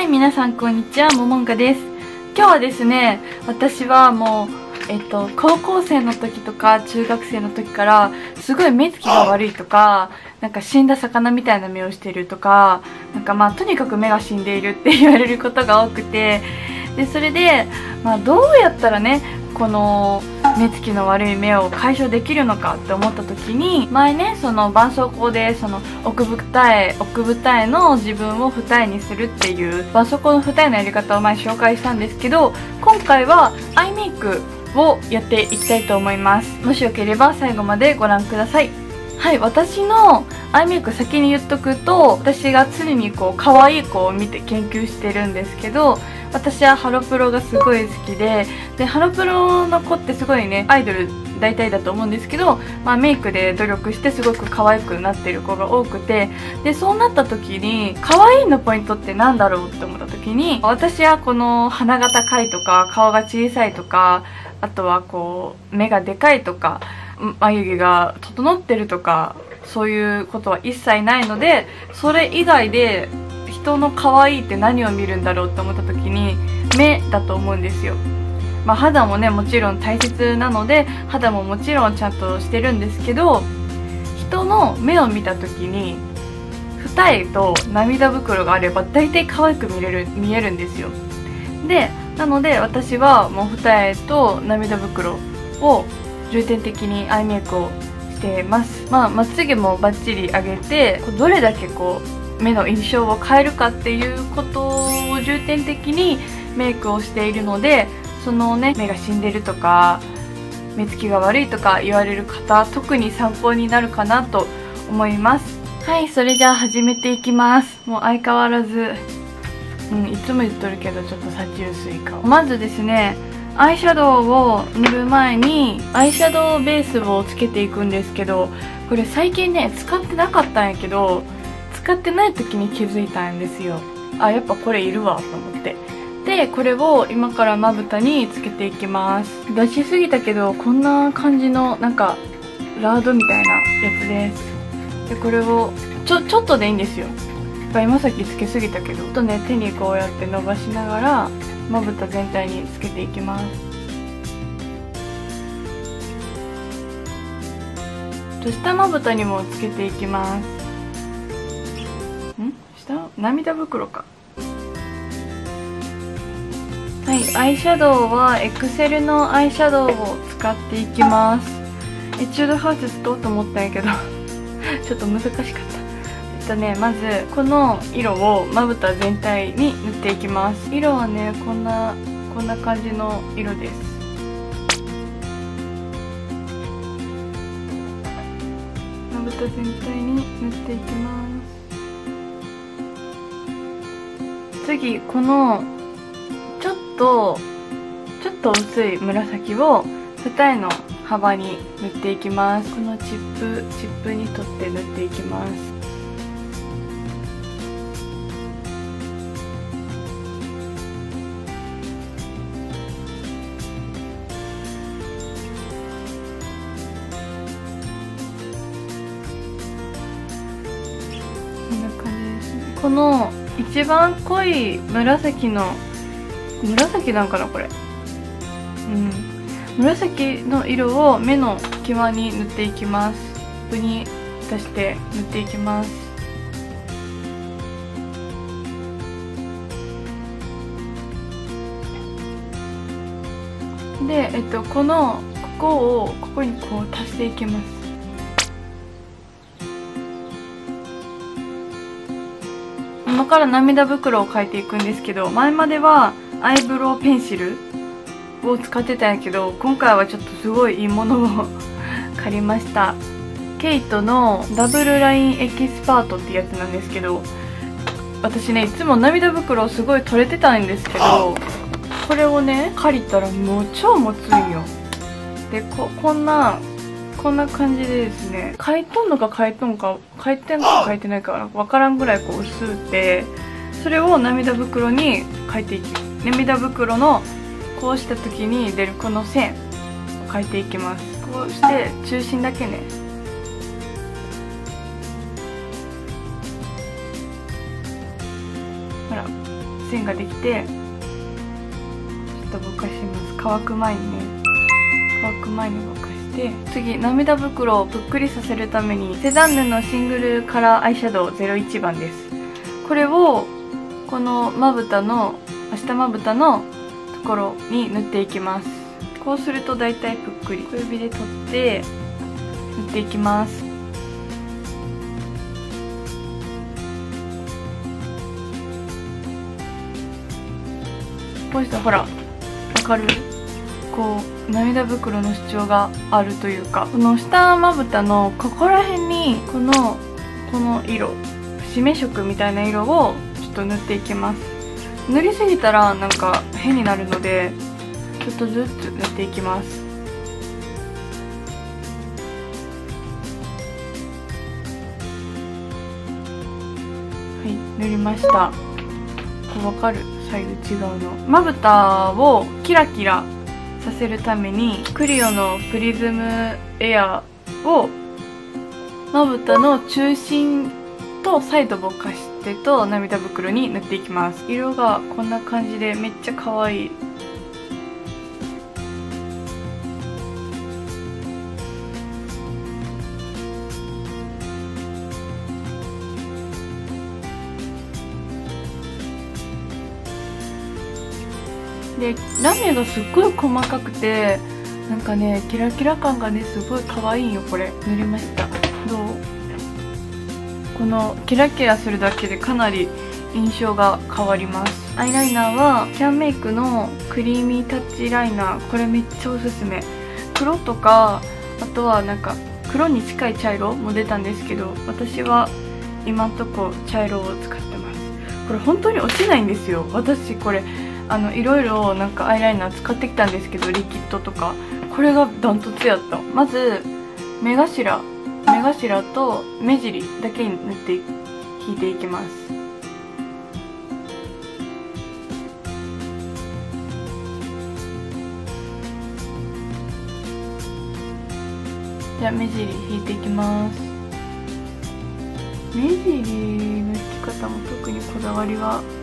はい、皆さんこんにちは、ももんかです。今日はですね、私はもう、えっと、高校生の時とか中学生の時から、すごい目つきが悪いとか、なんか死んだ魚みたいな目をしてるとか、なんかまあとにかく目が死んでいるって言われることが多くて、で、それで、まあどうやったらね、この目つきの悪い目を解消できるのかって思った時に前ねその絆創膏でその奥二重奥二重の自分を二重にするっていう絆創膏の二重のやり方を前紹介したんですけど今回はアイメイクをやっていきたいと思います。もしよければ最後までご覧ください。はい私のアイメイク先に言っとくと私が常にこう可愛い子を見て研究してるんですけど私はハロプロがすごい好きででハロプロの子ってすごいねアイドル大体だと思うんですけど、まあ、メイクで努力してすごく可愛くなってる子が多くてでそうなった時に可愛いのポイントって何だろうって思った時に私はこの鼻が高いとか顔が小さいとかあとはこう目がでかいとか眉毛が整ってるとかそういうことは一切ないのでそれ以外で人の可愛いって何を見るんだろうって思った時に目だと思うんですよ。まあ、肌もねもちろん大切なので肌ももちろんちゃんとしてるんですけど人の目を見た時に二重と涙袋があれば大体可愛く見れる見えるんですよ。でなので私はもう二重と涙袋を重点的にアイメイクをしてますまあまつげもバッチリ上げてどれだけこう目の印象を変えるかっていうことを重点的にメイクをしているのでそのね目が死んでるとか目つきが悪いとか言われる方特に参考になるかなと思います。はいそれじゃあ始めていきます。もう相変わらずうんいつも言っとるけどちょっと幸薄い顔。まずですねアイシャドウを塗る前にアイシャドウベースをつけていくんですけどこれ最近ね使ってなかったんやけど使ってない時に気づいたんですよ。あやっぱこれいるわと思って。でこれを今からまぶたにつけていきます。出しすぎたけどこんな感じのなんかラードみたいなやつです。でこれをちょちょっとでいいんですよ。今さきつけすぎたけどちょっとね手にこうやって伸ばしながらまぶた全体につけていきます。下まぶたにもつけていきます。ん？下？涙袋か。はい、アイシャドウはエクセルのアイシャドウを使っていきます。エチュードハウス使おうと思ったんやけど ちょっと難しかった。とね。まずこの色をまぶた全体に塗っていきます。色はねこんなこんな感じの色です。まぶた全体に塗っていきます。次このちょっとちょっと薄い紫を二重の幅に塗っていきます。このチップチップに取って塗っていきます。この一番濃い紫の紫なんかなこれ。うん。紫の色を目の際に塗っていきます。ここに出して塗っていきます。で、えっと、このここをここにこう足していきます。今から涙袋を描いていくんですけど前まではアイブロウペンシルを使ってたんやけど今回はちょっとすごいいいものを 借りました。ケイトのダブルラインエキスパートってやつなんですけど私ねいつも涙袋すごい取れてたんですけどこれをね借りたらもう超持つんよ。でこんなこんな感じでですね書いとんのか書いとんか書いてんのか書いてないかわからんぐらいこう薄くてそれを涙袋に書いていき涙袋のこうした時に出るこの線を書いていきます。こうして中心だけね。ほら線ができてちょっとぼかします。乾く前にね。乾く前にぼかして次涙袋をぷっくりさせるためにセザンヌのシングルカラーアイシャドウ01番です。これをこのまぶたの下まぶたのところに塗っていきます。こうすると大体ぷっくり。小指で取って塗っていきます。こうしたほらわかる？こう。涙袋の主張があるというかこの下まぶたのここら辺にこのこの色節目色みたいな色をちょっと塗っていきます。塗りすぎたらなんか変になるのでちょっとずつ塗っていきます。はい塗りました。わかる？左右違うの。まぶたをキラキラさせるためにクリオのプリズムエアをまぶたの中心とサイドぼかしてと涙袋に塗っていきます。色がこんな感じでめっちゃ可愛い。でラメがすっごい細かくてなんかねキラキラ感がねすごい可愛いよこれ。塗りました。どう？このキラキラするだけでかなり印象が変わります。アイライナーはキャンメイクのクリーミータッチライナー。これめっちゃおすすめ。黒とかあとはなんか黒に近い茶色も出たんですけど私は今んとこ茶色を使ってます。これ本当に落ちないんですよ。私これあのいろいろなんかアイライナー使ってきたんですけどリキッドとか。これがダントツやった。まず目頭。目頭と目尻だけに塗って引いていきます。じゃあ目尻引いていきます。目尻の引き方も特にこだわりは？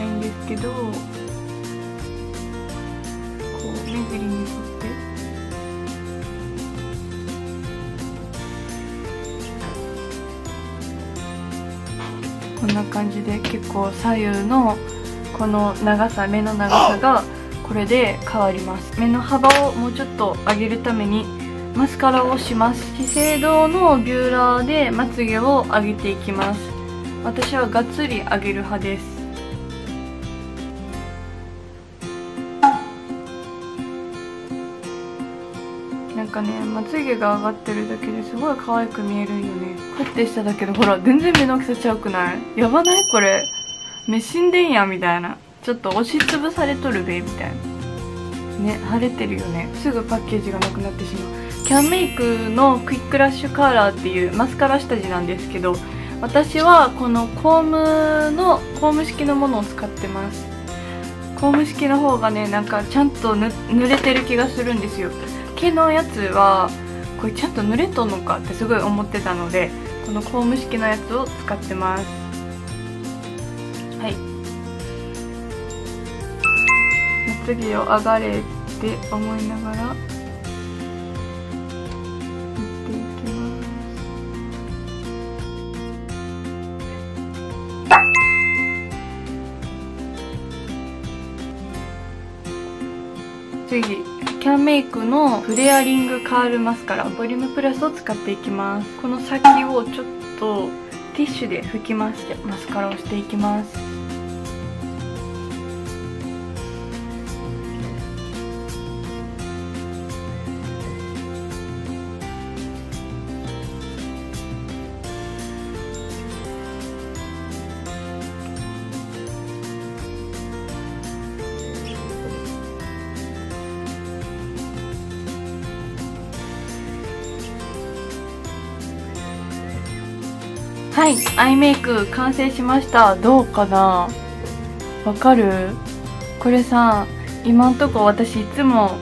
ないんですけどこう目尻に沿って。こんな感じで結構左右のこの長さ目の長さがこれで変わります。目の幅をもうちょっと上げるためにマスカラをします。資生堂のビューラーでまつげを上げていきます。私はがっつり上げる派です。かねまつげが上がってるだけですごい可愛く見えるんよね。こうやってしただけでほら全然目の大きさちゃうくない？やばない？これ。目死んでんやみたいな。ちょっと押しつぶされとるべみたいな。ね腫れてるよね。すぐパッケージがなくなってしまう。キャンメイクのクイックラッシュカーラーっていうマスカラ下地なんですけど私はこのコームのコーム式のものを使ってます。コーム式の方がねなんかちゃんと濡れてる気がするんですよ。毛のやつはこれちゃんと濡れとんのかってすごい思ってたのでこのコーム式のやつを使ってます。はい。まつげを上がれって思いながら塗っていきます。次。キャンメイクのフレアリングカールマスカラボリュームプラスを使っていきます。この先をちょっとティッシュで拭きましてマスカラをしていきます。はいアイメイク完成しました。どうかな？わかる？これさ今んとこ私いつも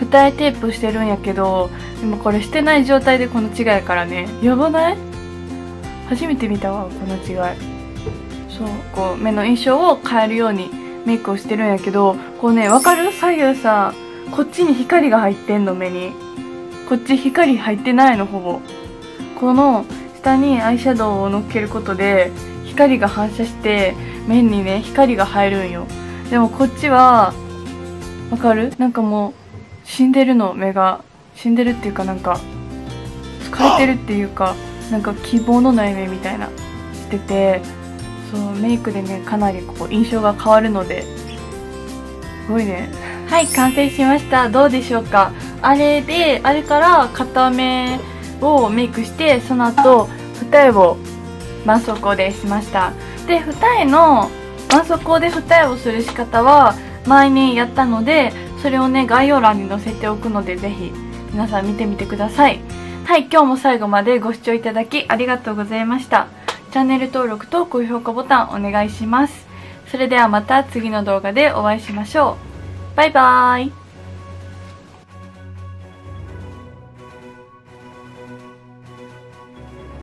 二重テープしてるんやけどでもこれしてない状態でこの違いからね。やばない？初めて見たわこの違い。そうこう目の印象を変えるようにメイクをしてるんやけどこうねわかる？左右さこっちに光が入ってんの目に。こっち光入ってないのほぼ。この下にアイシャドウをのっけることで光が反射して目にね光が入るんよ。でもこっちはわかる？なんかもう死んでるの目が。死んでるっていうかなんか疲れてるっていうかなんか希望のない目みたいな。しててそうメイクでねかなりこう印象が変わるので。すごいね。はい完成しました。どうでしょうか？あれであれから片目をメイクしてその後二重を絆創膏でしました。で二重の絆創膏で二重をする仕方は前にやったのでそれをね概要欄に載せておくのでぜひ皆さん見てみてください。はい今日も最後までご視聴いただきありがとうございました。チャンネル登録と高評価ボタンお願いします。それではまた次の動画でお会いしましょう。バイバーイ。